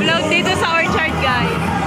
this dito sa orchard, guys.